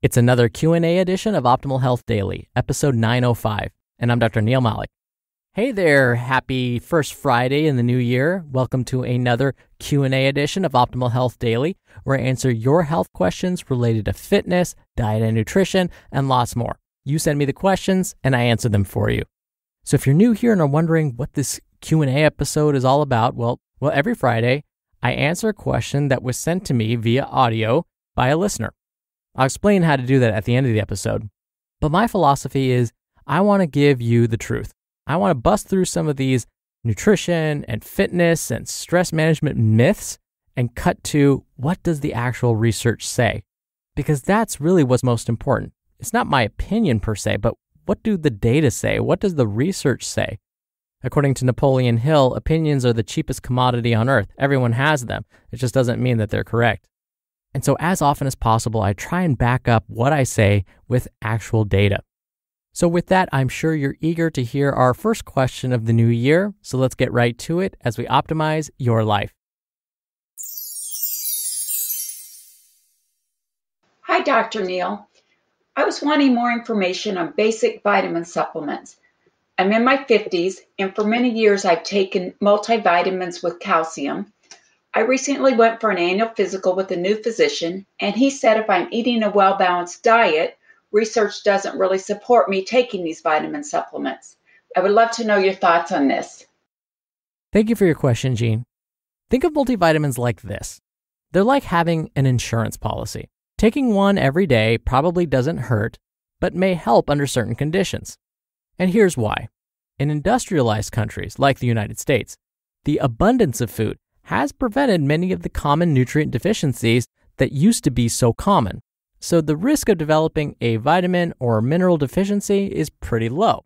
It's another Q&A edition of Optimal Health Daily, episode 905, and I'm Dr. Neal Malik. Hey there, happy first Friday in the new year. Welcome to another Q&A edition of Optimal Health Daily, where I answer your health questions related to fitness, diet and nutrition, and lots more. You send me the questions and I answer them for you. So if you're new here and are wondering what this Q&A episode is all about, well, well every Friday I answer a question that was sent to me via audio by a listener. I'll explain how to do that at the end of the episode. But my philosophy is I want to give you the truth. I want to bust through some of these nutrition and fitness and stress management myths and cut to what does the actual research say? Because that's really what's most important. It's not my opinion per se, but what do the data say? What does the research say? According to Napoleon Hill, opinions are the cheapest commodity on earth. Everyone has them. It just doesn't mean that they're correct. And so, as often as possible, I try and back up what I say with actual data. So, with that, I'm sure you're eager to hear our first question of the new year. So, let's get right to it as we optimize your life. Hi, Dr. Neal. I was wanting more information on basic vitamin supplements. I'm in my 50s, and for many years I've taken multivitamins with calcium I recently went for an annual physical with a new physician, and he said if I'm eating a well balanced diet, research doesn't really support me taking these vitamin supplements. I would love to know your thoughts on this. Thank you for your question, Jean. Think of multivitamins like this they're like having an insurance policy. Taking one every day probably doesn't hurt, but may help under certain conditions. And here's why. In industrialized countries like the United States, the abundance of food has prevented many of the common nutrient deficiencies that used to be so common. So the risk of developing a vitamin or mineral deficiency is pretty low.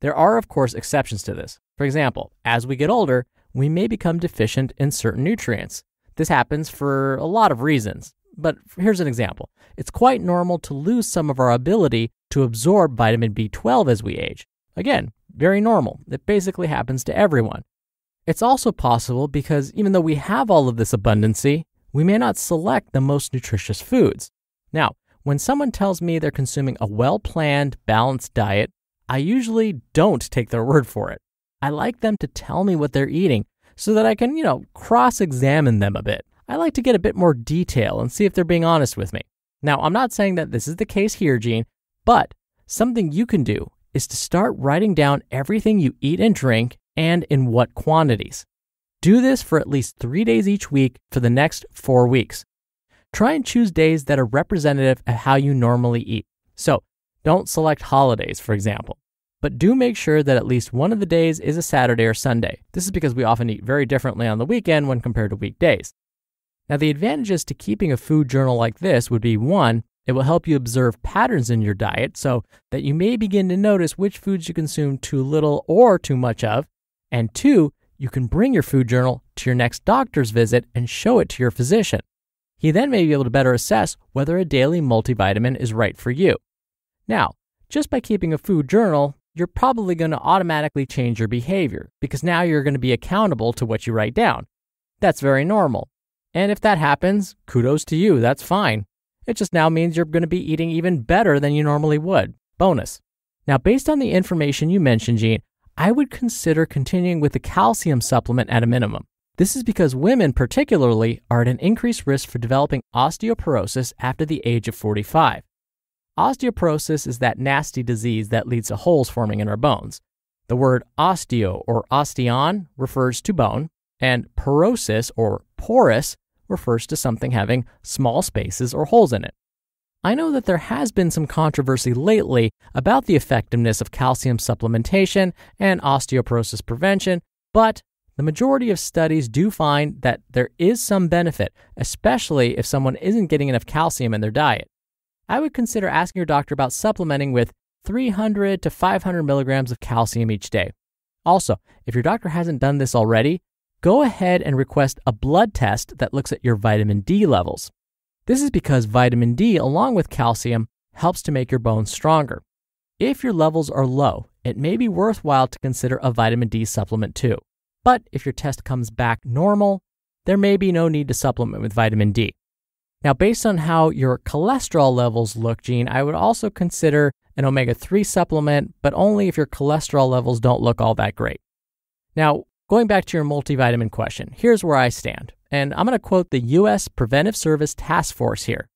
There are, of course, exceptions to this. For example, as we get older, we may become deficient in certain nutrients. This happens for a lot of reasons, but here's an example. It's quite normal to lose some of our ability to absorb vitamin B12 as we age. Again, very normal. It basically happens to everyone. It's also possible because even though we have all of this abundancy, we may not select the most nutritious foods. Now, when someone tells me they're consuming a well planned, balanced diet, I usually don't take their word for it. I like them to tell me what they're eating so that I can, you know, cross examine them a bit. I like to get a bit more detail and see if they're being honest with me. Now, I'm not saying that this is the case here, Jean, but something you can do is to start writing down everything you eat and drink and in what quantities. Do this for at least three days each week for the next four weeks. Try and choose days that are representative of how you normally eat. So, don't select holidays, for example. But do make sure that at least one of the days is a Saturday or Sunday. This is because we often eat very differently on the weekend when compared to weekdays. Now, the advantages to keeping a food journal like this would be one, it will help you observe patterns in your diet so that you may begin to notice which foods you consume too little or too much of, and two, you can bring your food journal to your next doctor's visit and show it to your physician. He then may be able to better assess whether a daily multivitamin is right for you. Now, just by keeping a food journal, you're probably going to automatically change your behavior because now you're going to be accountable to what you write down. That's very normal. And if that happens, kudos to you, that's fine. It just now means you're going to be eating even better than you normally would. Bonus. Now, based on the information you mentioned, Jean, I would consider continuing with the calcium supplement at a minimum. This is because women, particularly, are at an increased risk for developing osteoporosis after the age of 45. Osteoporosis is that nasty disease that leads to holes forming in our bones. The word osteo or osteon refers to bone, and porosis or porous refers to something having small spaces or holes in it. I know that there has been some controversy lately about the effectiveness of calcium supplementation and osteoporosis prevention, but the majority of studies do find that there is some benefit, especially if someone isn't getting enough calcium in their diet. I would consider asking your doctor about supplementing with 300 to 500 milligrams of calcium each day. Also, if your doctor hasn't done this already, go ahead and request a blood test that looks at your vitamin D levels. This is because vitamin D, along with calcium, helps to make your bones stronger. If your levels are low, it may be worthwhile to consider a vitamin D supplement too. But if your test comes back normal, there may be no need to supplement with vitamin D. Now, based on how your cholesterol levels look, Jean, I would also consider an omega 3 supplement, but only if your cholesterol levels don't look all that great. Now, going back to your multivitamin question, here's where I stand. And I'm going to quote the U.S. Preventive Service Task Force here.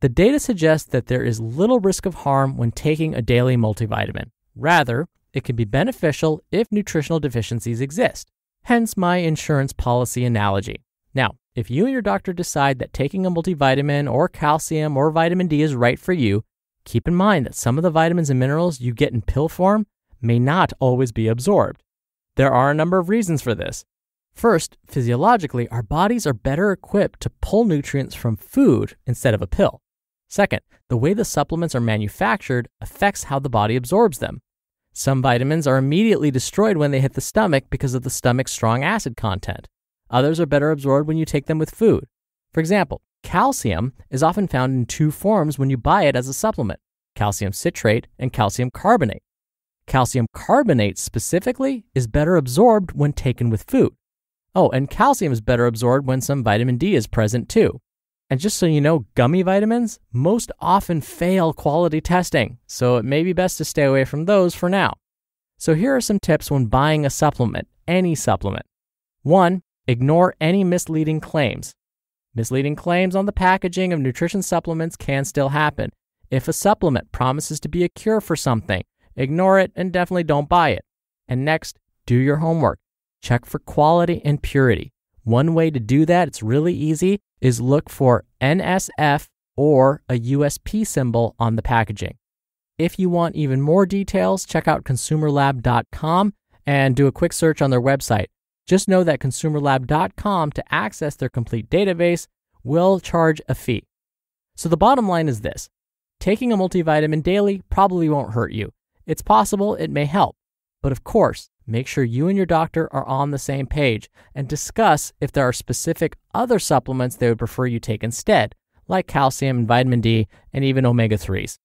The data suggests that there is little risk of harm when taking a daily multivitamin. Rather, it can be beneficial if nutritional deficiencies exist. Hence my insurance policy analogy. Now, if you and your doctor decide that taking a multivitamin or calcium or vitamin D is right for you, keep in mind that some of the vitamins and minerals you get in pill form may not always be absorbed. There are a number of reasons for this. First, physiologically, our bodies are better equipped to pull nutrients from food instead of a pill. Second, the way the supplements are manufactured affects how the body absorbs them. Some vitamins are immediately destroyed when they hit the stomach because of the stomach's strong acid content. Others are better absorbed when you take them with food. For example, calcium is often found in two forms when you buy it as a supplement calcium citrate and calcium carbonate. Calcium carbonate specifically is better absorbed when taken with food. Oh, and calcium is better absorbed when some vitamin D is present too. And just so you know, gummy vitamins most often fail quality testing, so it may be best to stay away from those for now. So here are some tips when buying a supplement, any supplement. One, ignore any misleading claims. Misleading claims on the packaging of nutrition supplements can still happen. If a supplement promises to be a cure for something, ignore it and definitely don't buy it. And next, do your homework. Check for quality and purity. One way to do that, it's really easy, is look for NSF or a USP symbol on the packaging. If you want even more details, check out consumerlab.com and do a quick search on their website. Just know that consumerlab.com to access their complete database will charge a fee. So the bottom line is this taking a multivitamin daily probably won't hurt you. It's possible it may help. But of course, make sure you and your doctor are on the same page and discuss if there are specific other supplements they would prefer you take instead, like calcium and vitamin D and even omega 3s.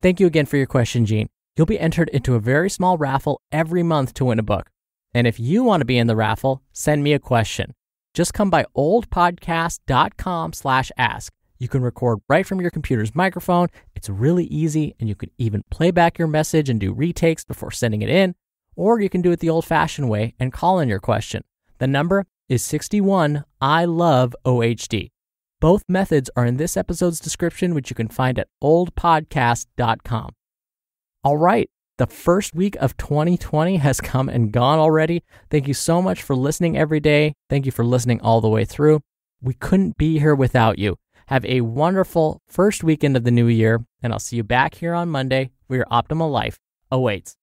Thank you again for your question, Jean. You'll be entered into a very small raffle every month to win a book. And if you want to be in the raffle, send me a question. Just come by oldpodcast.com slash ask. You can record right from your computer's microphone. It's really easy, and you can even play back your message and do retakes before sending it in. Or you can do it the old fashioned way and call in your question. The number is 61 I love OHD. Both methods are in this episode's description, which you can find at oldpodcast.com. All right, the first week of 2020 has come and gone already. Thank you so much for listening every day. Thank you for listening all the way through. We couldn't be here without you. Have a wonderful first weekend of the new year, and I'll see you back here on Monday where your optimal life awaits.